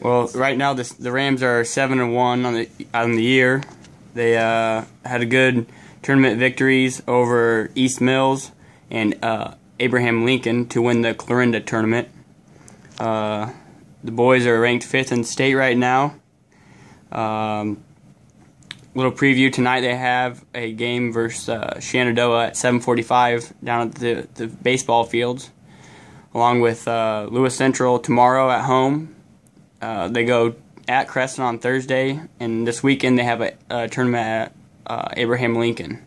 Well, right now the the Rams are seven and one on the on the year. They uh, had a good tournament victories over East Mills and uh, Abraham Lincoln to win the Clarinda tournament. Uh, the boys are ranked fifth in state right now. Um, little preview tonight. They have a game versus uh, Shenandoah at 7:45 down at the the baseball fields, along with uh, Lewis Central tomorrow at home. Uh, they go at Crescent on Thursday, and this weekend they have a, a tournament at uh, Abraham Lincoln.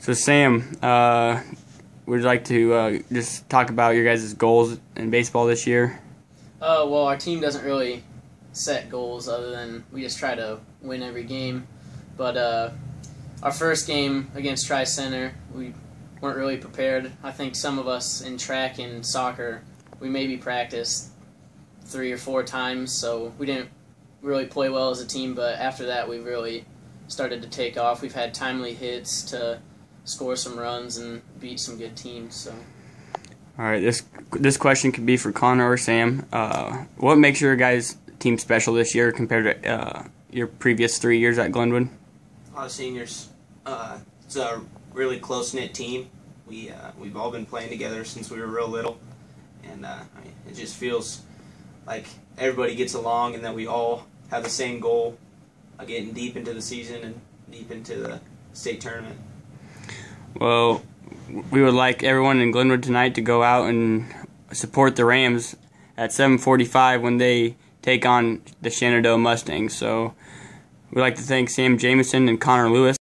So Sam, uh, would you like to uh, just talk about your guys' goals in baseball this year? Uh, well, our team doesn't really set goals other than we just try to win every game. But uh, our first game against Tri Center, we weren't really prepared. I think some of us in track and soccer, we maybe practiced three or four times, so we didn't really play well as a team. But after that, we really started to take off. We've had timely hits to score some runs and beat some good teams. So. All right, this this question could be for Connor or Sam. Uh, what makes your guys' team special this year compared to uh, your previous three years at Glenwood? A lot of seniors. Uh, it's a really close knit team. We uh, we've all been playing together since we were real little, and uh, I mean, it just feels like everybody gets along, and that we all have the same goal, of getting deep into the season and deep into the state tournament. Well, we would like everyone in Glenwood tonight to go out and support the Rams at 7:45 when they take on the Shenandoah Mustangs. So we'd like to thank Sam Jameson and Connor Lewis.